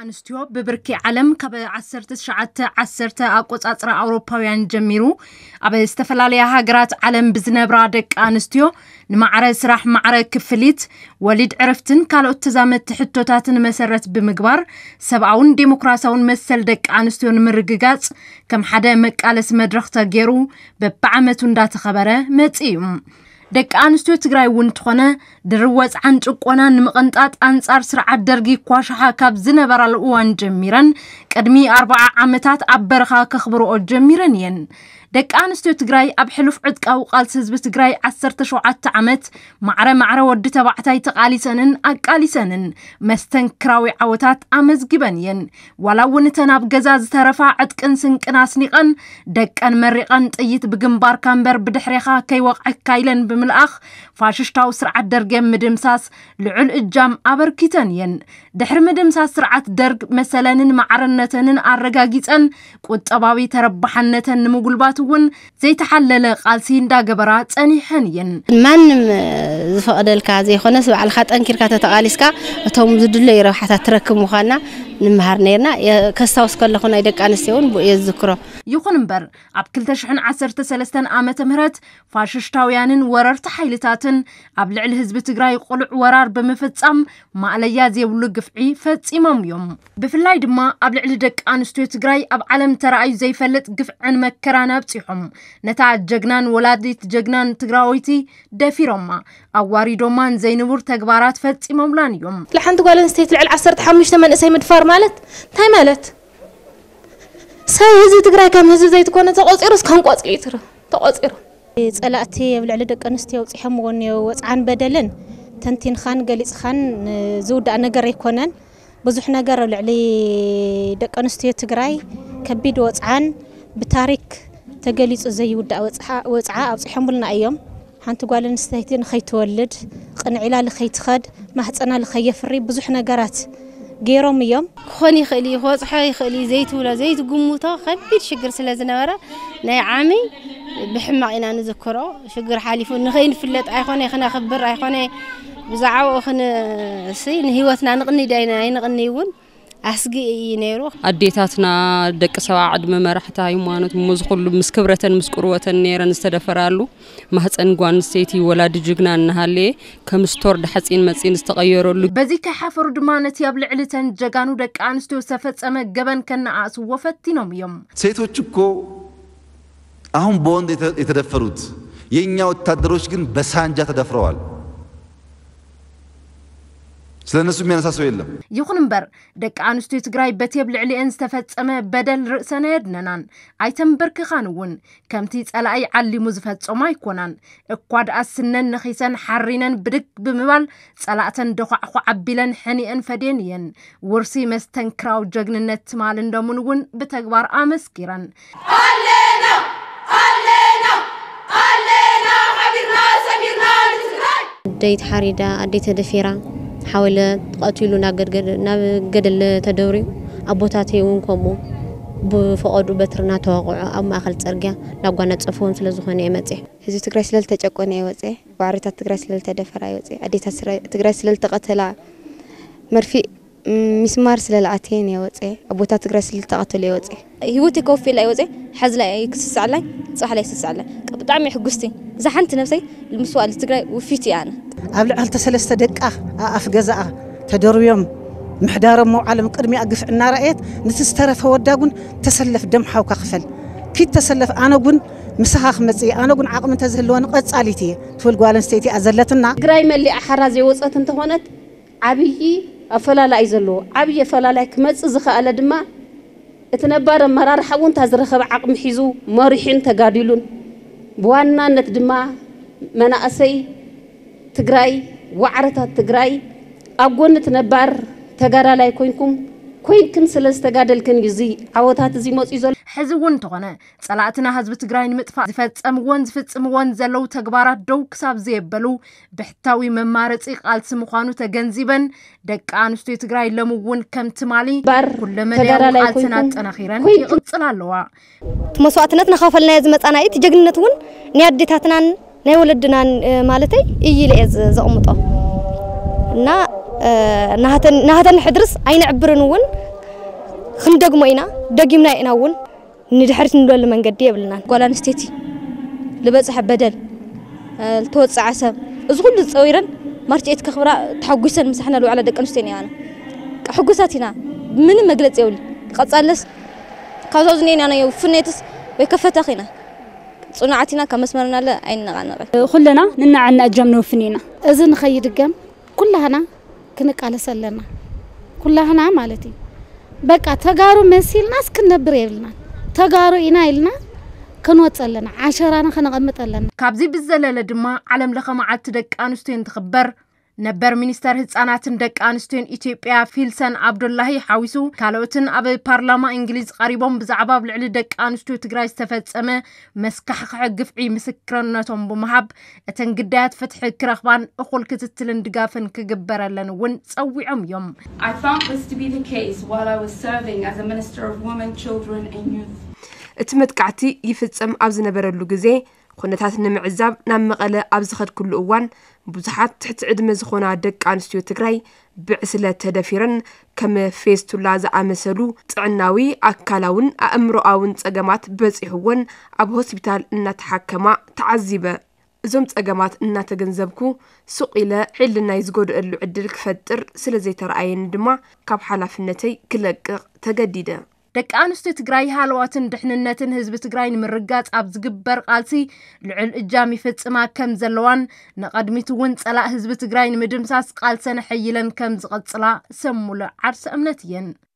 ኣንስትዮ ብብርኪ ዓለም ካብ 19 ኣቆፃፅራ ኣውሮፓውያን ጀሚሩ ኣብ ዝተፈላለያ ሃገራት ዓለም ብዝነብራ ደቂ ኣንስትዮ ንማዕረ ስራሕ ማዕረ ክፍሊት ወሊድ ዕርፍትን ካልኦት ተዛመድቲ ሕቶታትን መሰረት ብምግባር ሰብኣውን ዴሞክራሲያውን መሰል ደቂ ኣንስትዮ ንምርግጋፅ ከም ሓደ መቃለሲ መድረኽ ተገይሩ በብዓመቱ እንዳተኸበረ መፂ እዩ ደቂ ኣንስትዮ ትግራይ እውን እንትኾነ ድርወፅዓን ጭቆናን ንምቕንጣጥ ኣንጻር ስርዓት ደርጊ ኳሸሓ ካብ ዝነበራሉ እዋን ጀሚረን ቅድሚ ኣርባዓ ዓመታት ኣብ በረኻ ከኽብርኦ ጀሚረን እየን ደቂ ኣንስትዮ ትግራይ ኣብ ሕሉፍ ዕጥቃዊ ቃልሲ ህዝቢ ትግራይ 17 ዓመት ማዕረ ማዕረ ወዲ ተባዕታይ ተቃሊሰንን ኣቃሊሰንን መስተንክራዊ ዓወታት ኣመዝጊበን እየን ዋላ እውን እተን ኣብ ገዛ ዝተረፋ ዕጥቅን ስንቅን ኣስኒቐን ደቀን መሪቐን ጥይት ብግንባርካ እምበር ብድሕሪኻ ከይወቕዐካ ኢለን ብምልኣኽ ፋሽሽታዊ ስርዓት ደርገን ምድምሳስ ልዑል እጃም ኣበርኪተን እየን ድሕሪ ምድምሳስ ስርዓት ደርግ መሰለንን ማዕርነተንን ኣረጋጊፀን ቁጠባዊ ተረባሓነተን ንምጉልባት ونتون زي تحلل قلسين دا قبرات أنيحانيين من زفق دلك زي خونس بعل خات أنكر كاتا تقاليسكا وتوم زدو اللي روحة تركم وخانا نمهر نيرنا كساوس كل خونا يدك أنا سيون بيذكره يخون بر اب كل تشحن عسر تسلستن عامة مهرت فاشش تاويان ورر تحيلتاتن عب لعل هزب تقرأي قلع ورار بمفتسام ما على يازي ولق فعي فتس إمام يوم بفلاي دما عب لعل دك أنا ستوي تقرأي علم ترأي زي فلت قفع عن مكرانا بتيحم نتاع جغنان ولادي تجغنان تقرأويتي دافي رما أواري دومان زي نور تقبارات فتس إمام لان يوم لحن تقول لعل عسر تحمش تمن اسي مدفار ما ማለት እንታይ ማለት ሳይ ህዝቢ ትግራይ ከም ህዝቢ ዘይትኮነ ተቆፂሩ እስካብ ቆፂሩ ትር ተቆፂሩ ፀላእቲ ኣብ ልዕሊ ደቂ ኣንስትዮ ኣውፂሖምዎ እኒሄው ወፅዓን በደልን ተንቲንኻን ገሊፅኻን ዝውዳእ ነገር ኣይኮነን ብዙሕ ነገር ኣብ ልዕሊ ደቂ ኣንስትዮ ትግራይ ከቢድ ወፅዓን ብታሪክ ተገሊፁ ዘይውዳእ ወፅዓ ኣውፂሖምልና እዮም ሓንቲ ጓል ኣንስተይቲ ንኸይትወልድ ቅንዒላ ንኸይትኸድ ማህፀና ንኸየፍሪ ብዙሕ ነገራት قيروم يوم خوني خلي هو صحي خلي زيت ولا زيت قموطه خبيت شكر سلازنا ورا ناي عامي بحما انا نذكره شكر حالي فن غين فلت ايخوني خنا خبر ايخوني بزعاو خنا سي هيوتنا نغني داينا نغني ون ኣስጊ እዩ ነይሩ ኣዴታትና ደቂ ሰባ ዕድመ መራሕቲ ሃይማኖት እሞ ምስ ክብረተን ምስ ቁርበተን ነረን ዝተደፈራሉ ማህፀን ጓንስተይቲ ወላዲ ጅግና እናሃለየ ከም ስቶርድ ሓፂን መፂን ዝተቀየረሉ በዚ ከይሓፈሩ ድማ ነቲ ኣብ ልዕሊ ተን ጀጋኑ ደቂ ኣንስትዮ ዝተፈፀመ ገበን ከነኣእስዎ ፈቲኖም እዮም ሴቶች እኮ አሁን በወንድ የተደፈሩት የእኛ ወታደሮች ግን በሳንጃ ተደፍረዋል። سلنسو مينا ساسو يلم يخون مبر دك عانستو تقراي باتي بلعلي انستفات اما بدل رأسان ادنانان ايتم بركي كم تيت على اي عالي مزفات اما يكونان اقواد اسنن نخيسان حرينان بدك بموال سالاتن دخو اخو عبيلان حني انفادينيان ورسي مستن كراو جغن نت مالن دومونوون بتاقوار امسكيران علينا علينا علينا حبيرنا سبيرنا نتقراي ديت حاريدا اديت دفيرا ሓወለ ተቐቲሉ ናብ ገደል ተደብርዩ ኣቦታተይ እውን ከምኡ ብፈቐዱ በትሪ እናተዋቕዑ ኣብ ማእኸል ፅርግያ እናጓነፀፈዎም ስለዝኾነ እየ መፅእ ህዝቢ ትግራይ ስለልተጨቆነ እየ ወፅአ ባዕሪታት ትግራይ ስለልተደፈራ እየ ወፅአ ኣዴታት ትግራይ ስለልተቐተላ መርፊእ مسمار سل العتين يا وتي أبو تات قرس التقاتل يا وتي هيوتي كوفي لا وتي حزلا يكسس على صح لا يكسس على بطعمي حقستي زحنت نفسي المسوال اللي تقرأ وفيتي أنا قبل أن تسلست دقة أقف جزاء تدور يوم محدار مو على مقرمي أقف عنا رأيت نتسترى فوداقون تسلف دم حوك أخفل كي تسلف أنا قن مسحاخ مزي أنا قن عقم تزهلون قد سأليتي تقول قوالن ستيتي أزلتنا قرأي ملي أحرازي وصلت انتهونت عبيه ኣፈላላይ ዘለዎ ዓብዪ ኣፈላላይ ክመፅእ ዝኽኣለ ድማ እቲ ነባር ኣመራርሓ እውን እንታ ዝረኸበ ዓቕሚ ሒዙ መሪሑን ተጋዲሉን ብዋናነት ድማ መናእሰይ ትግራይ ዋዕረታት ትግራይ ኣብ ጎኒ እቲ ነባር ተጋዳላይ ኮይንኩም ኮይንክን ስለ ዝተጋደልክን እዩ ዓወታት እዚ መፅኡ ዘሎ ሕዚ እውን እንተኾነ ጸላእትና ህዝቢ ትግራይ ንምጥፋእ ዝፈጸምዎን ዝፍጽምዎን ዘለው ተግባራት ደው ክሳብ ዘየበሉ ብሕታዊ መማረፂ ቃልሲ ምዃኑ ተገንዚበን ደቂ ኣንስትዮ ትግራይ ሎም እውን ከም ትማሊ ኩለመድያ ቃልስና ኣጠናኺረን ይቕፅል ኣለዋ መስዋእትነት ናኸፈልናዮ ዝመፃና እቲ ጀግንነት እውን ናይ ኣዴታትናን ናይ ወለድናን ማለተይ እዩ ኢለ ዘቕምጦ እና ናሃተን ሕድርስ ኣይንዕብርን እውን ክንደግሞ ኢና ደጊምና ኢና እውን ንድሕሪት ንደሉ መንገዲ የብልናን ጓል ኣንስተይቲ ዝበፅሐ በደል ዝተወፅዐ ሰብ እዚ ኩሉ ፀዊረን ማርትኤት ከኽብራ ተሓጒሰን ምሳሕና ልውዕላ ደቂ ኣንስትዮ ነያና ሕጉሳት ኢና ምንም መግለፂ የብሉ ቀፃለስ ካብዛ ዝኒአናዮ ፍኔትስ ወይ ከፈታኺ ኢና ፅኑዓትና ካብ መስመርና ለ ኣይንነቃነቐን ኩለና ንናዓና እጃም ንውፍን ኢና እዚ ንኸይድገም ኩላህና ክንቃለስ ኣለና ኩላህና ማለት እዩ በቃ ተጋሩ መሲልና እስክንነብር የብልናን تجارو إنايلنا كنوت لنا عشرة أنا خنقمت لنا كابزي بالزلال دما علم لخ معتدك أنا استين تخبر ነበር ሚኒስተር ህፃናትን ደቂ ኣንስትዮን ኢትዮጵያ ፊልሰን ዓብዱላሂ ሓዊሱ ካልኦትን ኣብ ፓርላማ እንግሊዝ ቀሪቦም ብዛዕባ ኣብ ልዕሊ ደቂ ኣንስትዮ ትግራይ ዝተፈፀመ መስካሕክሒ ግፍዒ ምስክርነቶም ብምሃብ እተን ግዳያት ፍትሒ ክረኽባን እኹል ክትትልን ድጋፍን ክግበረለን እውን ፀዊዖም እዮም እቲ መጥቃዕቲ ይፍፀም ኣብ ዝነበረሉ ግዜ ኩነታት ንምዕዛብ ናብ መቐለ ኣብ ዝኸድኩሉ እዋን ብዙሓት ትሕቲ ዕድመ ዝኾና ደቂ ኣንስትዮ ትግራይ ብዕስለ ተደፊረን ከም ፌስቱላ ዝኣመሰሉ ጥዕናዊ ኣካላውን ኣእምሮኣውን ፀገማት በፂሕዎን ኣብ ሆስፒታል እናተሓከማ ተዓዚበ እዞም ፀገማት እናተገንዘብኩ ሱቅ ኢለ ናይ ዝጎድአሉ ዕድል ክፈጥር ስለ ዘይተረኣየኒ ድማ ካብ ሓላፍነተይ ክለቅቕ ተገዲደ دك آنستو تقرأي هالواتن دحننتن هزب تقرأي نمرقات عبز قبر قالسي لعل إجامي فتس ما كمزلوان نقدمي تون تسلا هزب تقرأي نمدمساس قالسان حيلا كمزغل تسلا سمو لعرس أمنتين